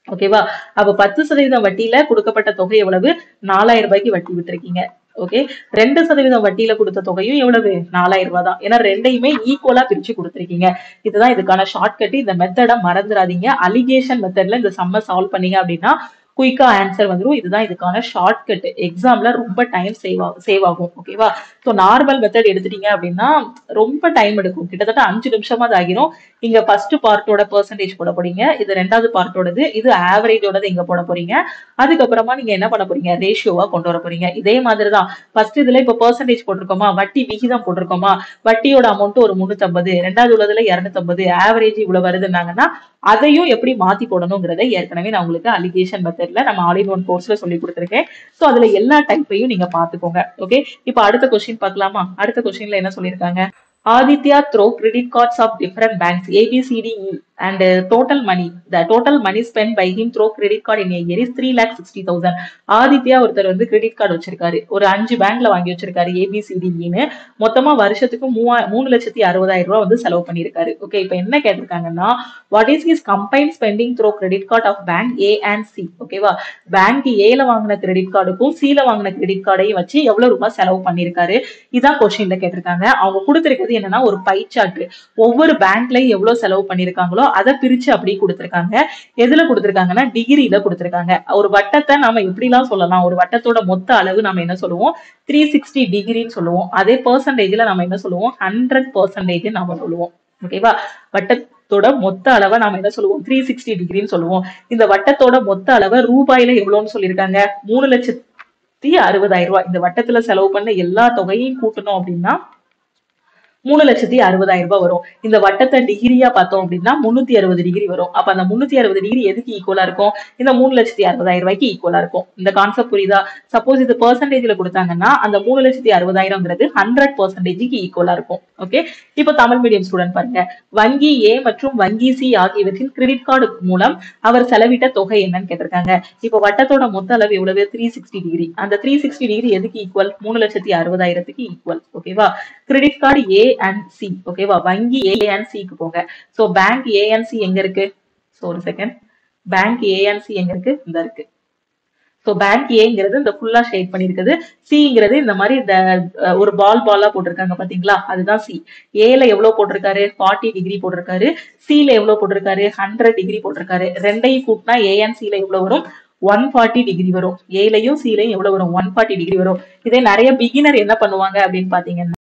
ஓகேவா அப்ப பத்து சதவீதம் வட்டியில கொடுக்கப்பட்ட தொகை எவ்வளவு? நாலாயிரம் ரூபாய்க்கு வட்டி விட்டுருக்கீங்க. ஓகே ரெண்டு சதவீதம் வட்டியில கொடுத்த தொகையும் எவ்வளவு? நாலாயிரம் ரூபாய் தான். ஏன்னா ரெண்டையுமே ஈக்குவலா பிரிச்சு கொடுத்துருக்கீங்க. இதுதான் இதுக்கான ஷார்ட்கட் இந்த மெத்தடை மறந்துடாதீங்க. அலிகேஷன் மெத்தட்ல இந்த சம்ம சால்வ் பண்ணீங்க அப்படின்னா குயிக்கா ஆன்சர் வந்துடும் இதுதான் இதுக்கான ஷார்ட்கட் எக்ஸாம்ல ரொம்ப டைம் சேவ் ஆகும் சேவ் ஆகும். ஓகேவா ஸோ நார்மல் மெத்தட் எடுத்துட்டீங்க அப்படின்னா ரொம்ப டைம் எடுக்கும். கிட்டத்தட்ட அஞ்சு நிமிஷமா அது ஆகிரும். இங்க ஃபர்ஸ்ட் பார்ட்டோட பர்சன்டேஜ் போட போறீங்க. இது ரெண்டாவது பார்ட்டோடது இது ஆவரேஜோடது இங்க போட போறீங்க. அதுக்கப்புறமா நீங்க என்ன பண்ண போறீங்க? ரேஷியோவா கொண்டு வர போறீங்க. இதே மாதிரி தான் ஃபர்ஸ்ட் இதுல இப்ப பர்சன்டேஜ் போட்டிருக்கோமா? வட்டி விகிதம் போட்டிருக்கோமா? வட்டியோட அமௌண்ட் ஒரு முன்னூத்தம்பது ரெண்டாவது உள்ளதுல இருநூத்தம்பது. ஆவரேஜ் இவ்வளவு வருதுன்னாங்கன்னா அதையும் எப்படி மாத்தி போடணுங்கிறத ஏற்கனவே நான் உங்களுக்கு அலிகேஷன் மெத்தட்ல நம்ம ஆல் இன் ஒன் கோர்ஸ்ல சொல்லி கொடுத்துருக்கேன். ஸோ அதுல எல்லா டைப்பையும் நீங்க பாத்துக்கோங்க ஓகே இப்போ அடுத்த கொஸ்டின் பார்க்கலாமா? அடுத்த கொஸ்டின்ல என்ன சொல்லியிருக்காங்க? Aditya through credit cards of different banks ABCDE and uh, total money the total money spent by him through credit card in a year is three lakh sixty thousand Aditya ஒருத்தர் வந்து credit card வச்சிருக்காரு. ஒரு அஞ்சு பேங்க்ல வாங்கி வச்சிருக்காரு ஏபிசிடிஇன்னு மொத்தமா வருஷத்துக்கு மூவா மூணு லட்சத்தி அறுபதாயிரம் ரூபாய் வந்து செலவு பண்ணியிருக்காரு. ஓகே இப்போ என்ன கேட்டிருக்காங்கன்னா what is is combine spending through credit card of bank A and C ஓகேவா பேங்க் ஏல வாங்கின கிரெடிட் கார்டுக்கும் சில வாங்கின கிரெடிட் கார்டையும் வச்சு எவ்வளவு ரூபாய் செலவு பண்ணியிருக்காரு? இதான் கொஸ்டின்ல கேட்டிருக்காங்க. அவங்க கொடுத்திருக்கிறது என்னன்னா ஒரு பை சார்ட் ஒவ்வொரு பேங்க்லயும் எவ்வளவு செலவு பண்ணிருக்காங்களோ அதை பிரிச்சு அப்படி கொடுத்திருக்காங்க. எதுல கொடுத்திருக்காங்கன்னா டிகிரியில கொடுத்திருக்காங்க. ஒரு வட்டத்தை நாம எப்படிலாம் சொல்லலாம்? ஒரு வட்டத்தோட மொத்த அளவு நாம என்ன சொல்லுவோம்? த்ரீ சிக்ஸ்டி டிகிரின்னு சொல்லுவோம். அதே பர்சன்டேஜ்ல நம்ம என்ன சொல்லுவோம்? ஹண்ட்ரட் பர்சன்டேஜ் நாம சொல்லுவோம். ஓகேவா வட்டத்தோட மொத்த அளவை நாம என்ன சொல்லுவோம்? த்ரீ சிக்ஸ்டி டிகிரின்னு சொல்லுவோம். இந்த வட்டத்தோட மொத்த அளவை ரூபாயில எவ்வளவுன்னு சொல்லியிருக்காங்க? மூணு லட்சத்தி அறுபதாயிரம் ரூபாய். இந்த வட்டத்துல செலவு பண்ண எல்லா தொகையும் கூட்டணும் அப்படின்னா மூணு லட்சத்தி அறுபதாயிரம் ரூபாய் வரும். இந்த வட்டத்தை டிகிரியா பார்த்தோம் அப்படின்னா முன்னூத்தி அறுபது டிகிரி வரும். அப்ப அந்த முன்னூத்தி அறுபது டிகிரி எதுக்கு ஈக்குவலா இருக்கும்? இந்த மூணு லட்சத்தி அறுபதாயிரம் ரூபாய்க்கு ஈக்குவலா இருக்கும். இந்த கான்செப்ட் புரியுதா? சப்போஸ் இது பெர்சன்டேஜ்ல கொடுத்தாங்கன்னா அந்த மூணு லட்சத்தி அறுபதாயிரம்ங்கிறது ஹண்ட்ரட் பெர்சன்டேஜுக்கு ஈக்குவலா இருக்கும். ஓகே இப்போ தமிழ் மீடியம் ஸ்டூடெண்ட் பாருங்க. வங்கி ஏ மற்றும் வங்கி சி ஆகியவற்றின் கிரெடிட் கார்டு மூலம் அவர் செலவிட்ட தொகை என்னன்னு கேட்டிருக்காங்க. இப்போ வட்டத்தோட மொத்த அளவு எவ்வளவு? த்ரீ சிக்ஸ்டி டிகிரி அந்த த்ரீ சிக்ஸ்டி டிகிரி எதுக்கு ஈக்குவல் மூணு லட்சத்தி அறுபதாயிரத்துக்கு ஈக்குவல் ஓகேவா credit card A and C ஓகேவா வங்கி ஏ அண்ட் சிக்கு போங்க. So bank A and C எங்க இருக்கு? சோ ஒரு second bank A and C எங்க இருக்கு? இந்த இருக்கு. ஸோ பேங்க் ஏங்கிறது இந்த ஃபுல்லா ஷேட் பண்ணிருக்குது சிங்கிறது இந்த மாதிரி இந்த ஒரு பால் பாலா போட்டிருக்காங்க பாத்தீங்களா? அதுதான் சி ஏல எவ்வளவு போட்டிருக்காரு? ஃபார்ட்டி டிகிரி போட்டிருக்காரு. சில எவ்வளவு போட்டிருக்காரு? ஹண்ட்ரட் டிகிரி போட்டிருக்காரு. ரெண்டையும் கூட்டினா ஏ அண்ட் சில எவ்வளவு வரும்? ஒன் ஃபார்ட்டி டிகிரி வரும். ஏலையும் சிலையும் எவ்வளவு வரும்? ஒன் ஃபார்ட்டி டிகிரி வரும். இதே நிறைய பிகினர் என்ன பண்ணுவாங்க அப்படின்னு பாத்தீங்கன்னா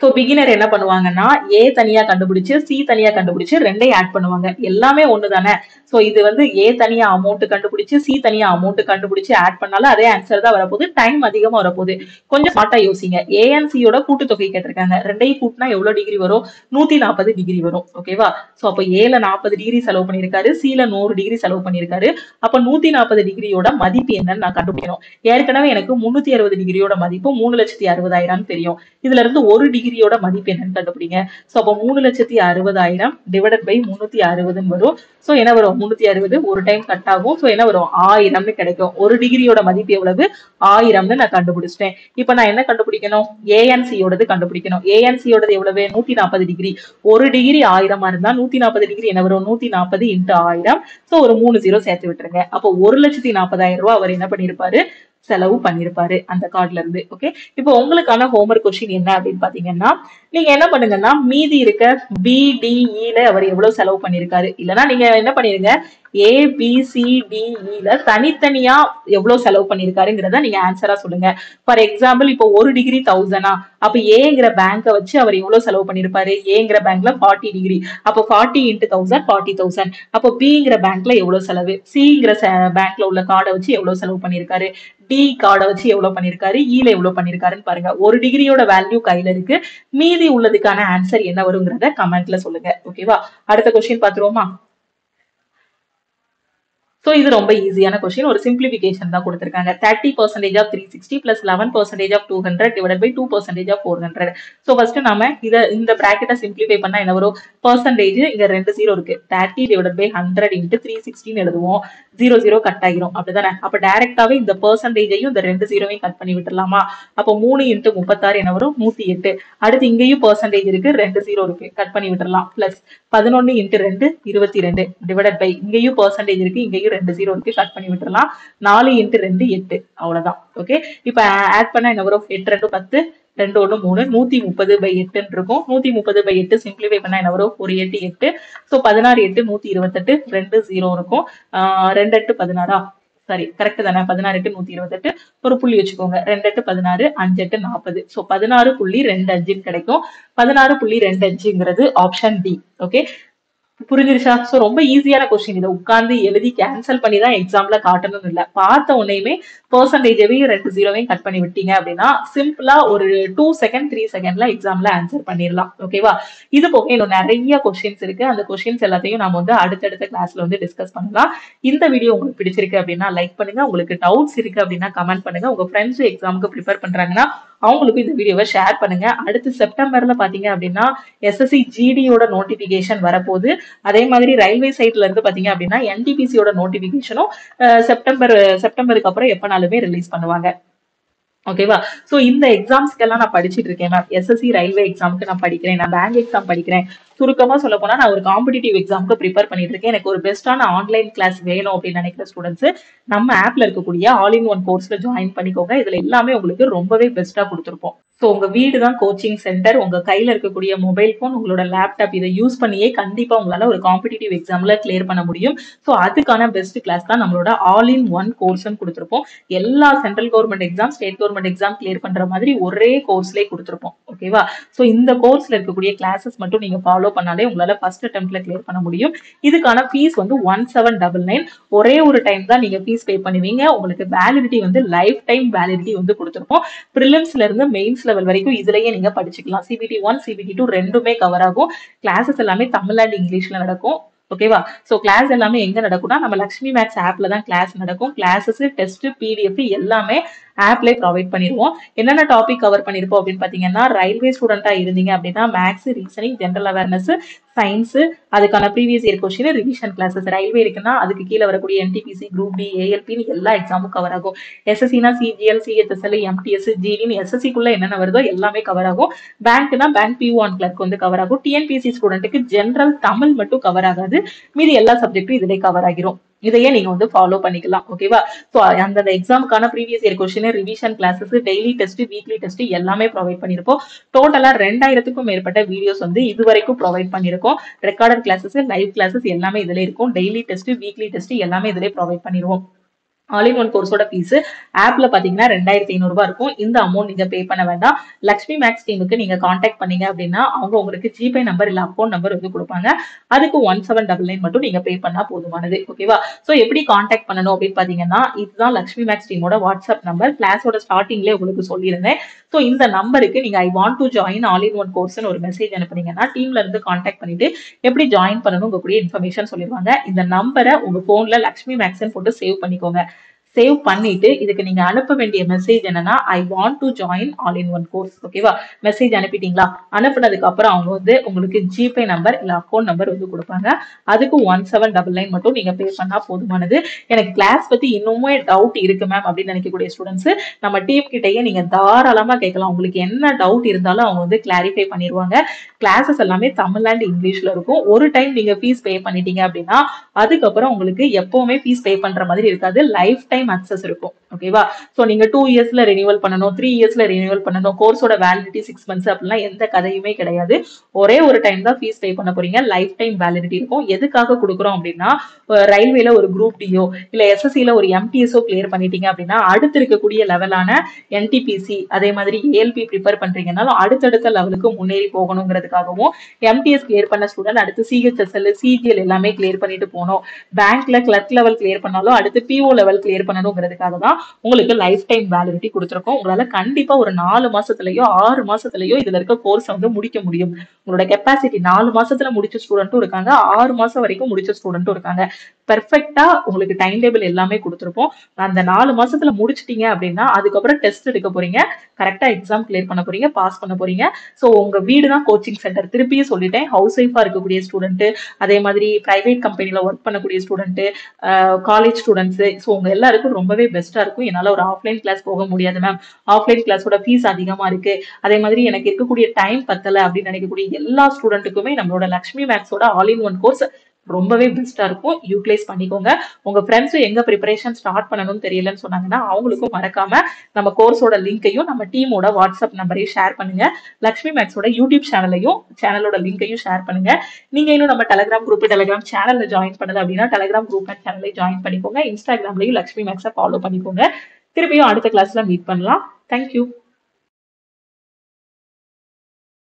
ஸோ பிகினர் என்ன பண்ணுவாங்கன்னா ஏ தனியா கண்டுபிடிச்சு சி தனியா கண்டுபிடிச்சு ரெண்டையும் ஆட் பண்ணுவாங்க. எல்லாமே ஒன்று தானே ஸோ இது வந்து ஏ தனியா அமௌண்ட் கண்டுபிடிச்சு சி தனியா அமௌண்ட் கண்டுபிடிச்சு ஆட் பண்ணாலும் அதே ஆன்சர் தான் வரப்போகுது. டைம் அதிகமா வரப்போகுது. கொஞ்சம் ஸ்மார்ட்டா யோசிங்க. ஏஎன்சியோட கூட்டுத்தொகை கேட்டிருக்காங்க. ரெண்டையும் கூட்டினா எவ்வளவு டிகிரி வரும்? நூத்தி நாற்பது டிகிரி வரும் ஓகேவா ஸோ அப்போ ஏல நாற்பது டிகிரி செலவு பண்ணியிருக்காரு. சில நூறு டிகிரி செலவு பண்ணியிருக்காரு. அப்ப நூத்தி நாற்பது டிகிரியோட மதிப்பு என்னன்னு நான் கண்டுபிடிக்கணும். ஏற்கனவே எனக்கு முன்னூத்தி அறுபது டிகிரியோட மதிப்பு மூணு லட்சத்தி அறுபதாயிரம் தெரியும். இதுல இருந்து ஒரு டிகிரி டிகிரியோட மதிப்பு என்னன்னு கண்டுபிடிங்க. ஸோ அப்போ மூணு லட்சத்தி அறுபதாயிரம் டிவைடட் பை முன்னூத்தி அறுபதுன்னு வரும். ஸோ என்ன வரும்? முன்னூத்தி அறுபது ஒரு டைம் கட் ஆகும். ஸோ என்ன வரும்? ஆயிரம்னு கிடைக்கும். ஒரு டிகிரியோட மதிப்பு எவ்வளவு? ஆயிரம்னு நான் கண்டுபிடிச்சிட்டேன். இப்போ நான் என்ன கண்டுபிடிக்கணும்? ஏஎன்சியோடது கண்டுபிடிக்கணும். ஏஎன்சியோடது எவ்வளவு? நூத்தி நாற்பது டிகிரி ஒரு டிகிரி ஆயிரமா இருந்தா நூத்தி நாற்பது டிகிரி என்ன வரும்? நூத்தி நாற்பது இன்ட்டு ஆயிரம். ஸோ ஒரு மூணு ஜீரோ சேர்த்து விட்டுருங்க. அப்போ ஒரு லட்சத்தி நாற்பதாயிரம் ரூபாய் அவர் என்ன பண்ணிருப்பாரு செலவு பண்ணிருப்பாரு அந்த கார்டுல இருந்து ஓகே இப்போ உங்களுக்கான ஹோம்ஒர்க் கொஸ்டின் என்ன அப்படின்னு பாத்தீங்கன்னா நீங்க என்ன பண்ணுங்கன்னா மீதி இருக்க பிடிஇல e அவர் எவ்வளவு செலவு பண்ணிருக்காரு? இல்லைன்னா நீங்க என்ன பண்ணிருங்க ஏ பி சி டிஇல தனித்தனியா எவ்வளவு செலவு பண்ணிருக்காருங்கிறத நீங்க ஆன்சரா சொல்லுங்க. ஃபார் எக்ஸாம்பிள் இப்போ ஒரு டிகிரி தௌசண்டா அப்ப ஏங்கிற பேங்கை வச்சு அவர் எவ்வளவு செலவு பண்ணிருப்பாரு? ஏங்கிற பேங்க்ல ஃபார்ட்டி டிகிரி அப்போ forty into thousand forty thousand அப்போ பிங்கிற பேங்க்ல எவ்வளவு செலவு? சிங்கிற பேங்க்ல உள்ள கார்டை வச்சு எவ்வளவு செலவு பண்ணிருக்காரு? டி கார்டை வச்சு எவ்வளவு பண்ணிருக்காரு? E ஈல எவ்வளவு பண்ணிருக்காருன்னு பாருங்க. ஒரு டிகிரியோட வேல்யூ கையில இருக்கு. மீதி உள்ளதுக்கான ஆன்சர் என்ன வருங்கிறத கமெண்ட்ல சொல்லுங்க. ஓகேவா அடுத்த கொஸ்டின் பாத்துருவோமா ஸோ இது ரொம்ப ஈஸியான கொஸ்டின் ஒரு சிம்பிளிஃபிகேஷன் தான் கொடுத்துருக்காங்க. Thirty percentage of three sixty plus eleven percentage of two hundred divide by two percentage of four hundred so first நாம இதை இந்த ப்ராக்கெட்டை சிம்பிளிஃபை பண்ணால் என்ன வரும்? பர்சன்டேஜ் இங்க ரெண்டு ஜீரோ இருக்கு. Thirty divide by hundred into three சிக்ஸ்டின்னு எழுதுவோம். ஜீரோ ஜீரோ கட் ஆகிரும் அப்படிதானே? அப்போ டைரக்டாவே இந்த பர்சன்டேஜையும் இந்த ரெண்டு ஜீரோவையும் கட் பண்ணி விட்டுலாமா அப்போ மூணு இன்ட்டு முப்பத்தாறு என்ன வரும்? நூத்தி எட்டு. அடுத்து இங்கேயும் பர்சன்டேஜ் இருக்கு. ரெண்டு ஜீரோ இருக்கு. கட் பண்ணி விட்டுறலாம். பிளஸ் பதினொன்னு இன்ட்டு ரெண்டு இருபத்தி ரெண்டு டிவைட் பை இங்கேயும் பர்சன்டேஜ் இருக்கு. இங்கேயும் ரெண்டு ஜீரோ இருக்கு கட் பண்ணி விட்டுறலாம். நாலு இன்ட்டு ரெண்டு எட்டு. அவ்வளவுதான். ஓகே இப்ப ஆட் பண்ண என்ன வரும்? எட்டு ரெண்டு பத்து. ரெண்டு ஒன்று மூணு. நூத்தி முப்பது பை எட்டுன்னு இருக்கும். நூத்தி முப்பது பை எட்டு சிம்பிளிஃபை பண்ணா என்ன வரும்? ஒரு எட்டு எட்டு. ஸோ பதினாறு எட்டு நூத்தி இருபத்தெட்டு. ரெண்டு ஜீரோ இருக்கும். ஆஹ் ரெண்டு எட்டு பதினாறா? சாரி கரெக்ட் தானே? பதினாறு எட்டு நூத்தி இருபத்தெட்டு. ஒரு புள்ளி வச்சுக்கோங்க. ரெண்டு எட்டு பதினாறு அஞ்சு எட்டு நாற்பது ஸோ பதினாறு புள்ளி ரெண்டு அஞ்சுன்னு கிடைக்கும். பதினாறு புள்ளி ரெண்டு அஞ்சுங்கிறது ஆப்ஷன் டி ஓகே புரிஞ்சிருச்சா? ஸோ ரொம்ப ஈஸியான கொஸ்டின் இதை உட்காந்து எழுதி கேன்சல் பண்ணி தான் எக்ஸாம்ல காட்டணும்னு இல்லை. பார்த்த உடனேயுமே பர்சன்டேஜையும் ரெண்டு ஜீரோவையும் கட் பண்ணி விட்டீங்க அப்படின்னா சிம்பிளா ஒரு டூ செகண்ட் த்ரீ செகண்ட்ல எக்ஸாம்ல ஆன்சர் பண்ணிடலாம். ஓகேவா இது போக இன்னும் நிறைய கொஸ்டின்ஸ் இருக்கு. அந்த கொஸ்டின்ஸ் எல்லாத்தையும் நம்ம வந்து அடுத்தடுத்த கிளாஸ்ல வந்து டிஸ்கஸ் பண்ணலாம். இந்த வீடியோ உங்களுக்கு பிடிச்சிருக்கு அப்படின்னா லைக் பண்ணுங்க. உங்களுக்கு டவுட்ஸ் இருக்கு அப்படின்னா கமெண்ட் பண்ணுங்க. உங்க ஃப்ரெண்ட்ஸ் எக்ஸாமுக்கு ப்ரிப்பேர் பண்றாங்கன்னா அவங்களுக்கும் இந்த வீடியோவை ஷேர் பண்ணுங்க. அடுத்து செப்டம்பர்ல பாத்தீங்க அப்படின்னா எஸ்எஸ்சி ஜிடியோட நோட்டிபிகேஷன் வரப்போகுது. அதே மாதிரி ரயில்வே சைட்ல இருந்து பாத்தீங்க அப்படின்னா என்டிபிசியோட நோட்டிபிகேஷனும் செப்டம்பர் செப்டம்பருக்கு அப்புறம் எப்பனாலுமே ரிலீஸ் பண்ணுவாங்க. ஓகேவா ஸோ இந்த எக்ஸாம்ஸ்க்கெல்லாம் நான் படிச்சுட்டு இருக்கேன் மேம் எஸ்எஸ்சி ரயில்வே எக்ஸாமுக்கு நான் படிக்கிறேன். நான் பேங்க் எக்ஸாம் படிக்கிறேன். சுருக்கமாக சொல்ல போனால் நான் ஒரு காம்படிட்டிவ் எக்ஸாமுக்கு ப்ரிப்பேர் பண்ணிட்டு இருக்கேன். எனக்கு ஒரு பெஸ்ட்டான ஆன்லைன் கிளாஸ் வேணும் அப்படின்னு நினைக்கிற ஸ்டூடெண்ட்ஸ் நம்ம ஆப்ல இருக்கக்கூடிய ஆல் இன் ஒன் கோர்ஸ்ல ஜாயின் பண்ணிக்கோங்க. இதுல எல்லாமே உங்களுக்கு ரொம்பவே பெஸ்ட்டாக கொடுத்துருப்போம். ஸோ உங்க வீடு தான் கோச்சிங் சென்டர் உங்க கையில இருக்கக்கூடிய மொபைல் போன் உங்களோட லேப்டாப் இதை யூஸ் பண்ணியே கண்டிப்பா உங்களால ஒரு காம்படிட்டிவ் எக்ஸாம்ல கிளியர் பண்ண முடியும். ஸோ அதுக்கான பெஸ்ட் கிளாஸ் தான் நம்மளோட ஆல் இன் ஒன் கோர்ஸ்னு கொடுத்துருப்போம். எல்லா central government exam state government exam clear பண்ற மாதிரி ஒரே கோர்ஸ்லேயே கொடுத்துருப்போம். ஓகேவா ஸோ இந்த கோர்ஸ்ல இருக்கக்கூடிய கிளாஸஸ் மட்டும் நீங்க ஃபாலோ பண்ணாலே உங்களால ஃபர்ஸ்ட் அட்டம்ப்ட்ல கிளியர் பண்ண முடியும். இதுக்கான ஃபீஸ் வந்து ஒன் செவன் டபுள் நைன் ஒரே ஒரு டைம் தான் நீங்க ஃபீஸ் பே பண்ணுவீங்க. உங்களுக்கு வேலிடிட்டி வந்து லைஃப் டைம் வேலிடிட்டி வந்து கொடுத்துருப்போம். ப்ரிலிம்ஸ்ல இருந்து மெயின்ஸ் லெவல் வரைக்கும் இதுலயே நீங்க படிச்சுக்கலாம். சிபிடி ஒன் சிபிடி டூ ரெண்டுமே கவர் ஆகும். கிளாஸஸ் எல்லாமே தமிழ் அண்ட் இங்கிலீஷ்ல நடக்கும். ஓகேவா சோ கிளாஸ் எல்லாமே எங்க நடக்கும்னா நம்ம லக்ஷ்மி மேக்ஸ் ஆப்ல தான் கிளாஸ் நடக்கும். கிளாஸஸ் டெஸ்ட் பிடிஎஃப் எல்லாமே ஆப்லேயே ப்ரொவைட் பண்ணிடுவோம் என்னென்ன டாபிக் கவர் பண்ணிருப்போம் அப்படின்னு பாத்தீங்கன்னா ரயில்வே ஸ்டூடெண்டா இருந்தீங்க அப்படின்னா maths reasoning general awareness science அதுக்கான previous year question revision classes railway இருக்குன்னா அதுக்கு கீழே வரக்கூடிய என்டிபிசி குரூப் டி ஏஎல்பின்னு எல்லா எக்ஸாமும் கவர் ஆகும். எஸ்எஸ்சினா சிஜிஎல் சிஹெச்எஸ்எல் எம்டிஎஸ் ஜிடின்னு எஸ்எஸ்சிக்குள்ள என்னென்ன வருதோ எல்லாமே கவர் ஆகும். பேங்க்னா பேங்க் பி ஒன் கிளர்க் வந்து கவர் ஆகும். டிஎன்பிசி ஸ்டூடெண்ட்டுக்கு ஜென்ரல் தமிழ் மட்டும் கவர் ஆகாது. மீதி எல்லா சப்ஜெக்டும் இதிலே கவர் ஆகிரும். இதையே நீங்க வந்து ஃபாலோ பண்ணிக்கலாம் ஓகேவா ஸோ அந்தந்த எக்ஸாமுக்கான previous year question revision classes daily test weekly test எல்லாமே ப்ரொவைட் பண்ணிருப்போம். டோட்டலா ரெண்டாயிரத்துக்கும் மேற்பட்ட வீடியோஸ் வந்து இது வரைக்கும் ப்ரொவைட் பண்ணிருக்கோம். ரெக்கார்டட் கிளாஸஸ் லைவ் கிளாஸஸ் எல்லாமே இதுல இருக்கும். டெய்லி டெஸ்ட் வீக்லி டெஸ்ட் எல்லாமே இதுல ப்ரொவைட் பண்ணிடுவோம் ஆல் இன் ஒன் கோர்ஸோட ஃபீஸ் ஆப்ல பாத்தீங்கன்னா ரெண்டாயிரத்தி ஐநூறுபா இருக்கும். இந்த அமௌண்ட் நீங்க பே பண்ண வேண்டாம். லக்ஷ்மி மேக்ஸ் டீமுக்கு நீங்க காண்டாக்ட் பண்ணீங்க அப்படின்னா அவங்க உங்களுக்கு ஜிபே நம்பர் இல்ல அக்கௌண்ட் நம்பர் வந்து கொடுப்பாங்க. அதுக்கு ஒன் செவன் டபுள் நைன் மட்டும் நீங்க பே பண்ணா போதுமானது. ஓகேவா சோ எப்படி காண்டாக்ட் பண்ணணும் அப்படின்னு பாத்தீங்கன்னா இதுதான் லக்ஷ்மி மேக்ஸ் டீமோட வாட்ஸ்அப் நம்பர் கிளாஸோட ஸ்டார்டிங்லேயே உங்களுக்கு சொல்லியிருந்தேன். ஸோ இந்த நம்பருக்கு நீங்க I want to join all in one கோர்ஸ்னு ஒரு மெசேஜ் அனுப்புனீங்கன்னா டீம்ல இருந்து காண்டாக்ட் பண்ணிட்டு எப்படி ஜாயின் பண்ணணும் உங்க கூடிய இன்ஃபர்மேஷன் சொல்லிடுவாங்க இந்த நம்பரை உங்க போன்ல லக்ஷ்மி மேக்ஸ்ன்னு போட்டு சேவ் பண்ணிக்கோங்க. சேவ் பண்ணிட்டு இதுக்கு நீங்க அனுப்ப வேண்டிய மெசேஜ் என்னன்னா I want to join all in one course ஓகேவா மெசேஜ் அனுப்பிட்டீங்களா? அனுப்புனதுக்கு அப்புறம் அவங்க வந்து உங்களுக்கு ஜிபே நம்பர் இல்ல அக்கௌண்ட் நம்பர் வந்து கொடுப்பாங்க. அதுக்கு ஒன் செவன் டபுள் நைன் மட்டும் நீங்க பே பண்ணா போதுமானது. எனக்கு கிளாஸ் பத்தி இன்னுமே டவுட் இருக்கு மேம் அப்படின்னு நினைக்கக்கூடிய ஸ்டூடெண்ட்ஸ் நம்ம டீம் கிட்டேயே நீங்க தாராளமா கேட்கலாம். உங்களுக்கு என்ன டவுட் இருந்தாலும் அவங்க வந்து கிளாரிஃபை பண்ணிடுவாங்க கிளாஸஸ் எல்லாமே தமிழ் அண்ட் இங்கிலீஷ்ல இருக்கும். ஒரு டைம் நீங்க ஃபீஸ் பே பண்ணிட்டீங்க அப்படின்னா அதுக்கப்புறம் உங்களுக்கு எப்பவுமே ஃபீஸ் பே பண்ற மாதிரி இருக்காது. லைஃப் டைம் அக்சஸ் இருக்கும். ஓகேவா ஸோ நீங்க டூ இயர்ஸ்ல ரினியூவல் பண்ணணும் த்ரீ இயர்ஸ்ல ரினியூவல் பண்ணணும் கோர்ஸோட வேலிடிட்டி சிக்ஸ் மந்த்ஸ் அப்படிலாம் எந்த கதையுமே கிடையாது. ஒரே ஒரு டைம் தான் ஃபீஸ் பே பண்ண போறீங்க. லைஃப் டைம் வேலிடிட்டி இருக்கும். எதுக்காக கொடுக்குறோம் அப்படின்னா ரயில்வேல ஒரு குரூப் டியோ இல்ல எஸ்எஸ்சியில் ஒரு எம்டிஎஸ்ஓ கிளியர் பண்ணிட்டீங்க அப்படின்னா அடுத்து இருக்கக்கூடிய லெவலான என்டிபிசி அதே மாதிரி ஏஎல்பி ப்ரிப்பேர் பண்றீங்கனாலும் அடுத்தடுத்த லெவலுக்கு முன்னேறி போகணுங்கிறதுக்காகவும் எம்டிஎஸ் கிளியர் பண்ண ஸ்டூடெண்ட் அடுத்து சிஹெச்எஸ்எல் சிஜிஎல் எல்லாமே கிளியர் பண்ணிட்டு போகணும். பேங்க்ல கிளர்க் லெவல் கிளியர் பண்ணாலும் அடுத்து பிஓ லெவல் கிளியர் பண்ணணுங்கிறதுக்காக தான் உங்களுக்கு லைஃப் டைம் வேலிடிட்டி கொடுத்துருக்கோம். உங்களால கண்டிப்பா ஒரு நாலு மாசத்துலயோ ஆறு மாசத்துலயோ இதுல இருக்க கோர்ஸ் வந்து முடிக்க முடியும். உங்களோட கெப்பாசிட்டி நாலு மாசத்துல முடிச்ச ஸ்டூடெண்ட்டும் இருக்காங்க. ஆறு மாசம் வரைக்கும் முடிச்ச ஸ்டூடெண்ட்டும் இருக்காங்க. பெர்ஃபெக்டா உங்களுக்கு டைம் டேபிள் எல்லாமே கொடுத்துருப்போம். அந்த நாலு மாசத்துல முடிச்சிட்டீங்க அப்படின்னா அதுக்கப்புறம் டெஸ்ட் எடுக்க போறீங்க. கரெக்டா எக்ஸாம் கிளியர் பண்ண போறீங்க பாஸ் பண்ண போறீங்க. ஸோ உங்க வீடு தான் கோச்சிங் சென்டர் திருப்பியும் சொல்லிட்டேன். ஹவுஸ் ஒய்ஃபா இருக்கக்கூடிய ஸ்டூடெண்ட் அதே மாதிரி பிரைவேட் கம்பெனில ஒர்க் பண்ணக்கூடிய ஸ்டூடெண்ட் காலேஜ் ஸ்டூடெண்ட்ஸ் ஸோ உங்க எல்லாருக்கும் ரொம்பவே பெஸ்டா இருக்கும். என்னால ஒரு ஆஃப்லைன் கிளாஸ் போக முடியாது மேம் ஆஃப்லைன் கிளாஸோட ஃபீஸ் அதிகமா இருக்கு. அதே மாதிரி எனக்கு இருக்கக்கூடிய டைம் பத்தல அப்படின்னு நினைக்கக்கூடிய எல்லா ஸ்டூடெண்ட்டுக்குமே நம்மளோட லக்ஷ்மி மேக்ஸோட ஆல் இன் ஒன் கோர்ஸ் ரொம்பவே பெஸ்ட்டாக இருக்கும். யூட்டிலைஸ் பண்ணிக்கோங்க. உங்க ஃப்ரெண்ட்ஸும் எங்கே ப்ரிப்பரேஷன் ஸ்டார்ட் பண்ணணும்னு தெரியலன்னு சொன்னாங்கன்னா அவங்களுக்கும் மறக்காம நம்ம கோர்ஸோட லிங்கையும் நம்ம டீமோட வாட்ஸ்அப் நம்பரையும் ஷேர் பண்ணுங்க. லக்ஷ்மி மேக்ஸோட யூடியூப் சேனலையும் சேனலோட லிங்கையும் ஷேர் பண்ணுங்க. நீங்க இன்னும் நம்ம டெலகிராம் குரூப் டெலகிராம் சேனல்ல ஜாயின் பண்ணது அப்படின்னா டெலகிராம் குரூப் அண்ட் சேனலை ஜாயின் பண்ணிக்கோங்க. இன்ஸ்டாகிராம்லயும் லக்ஷ்மி மேக்ஸை ஃபாலோ பண்ணிக்கோங்க. திருப்பியும் அடுத்த கிளாஸ்ல மீட் பண்ணலாம். தேங்க்யூ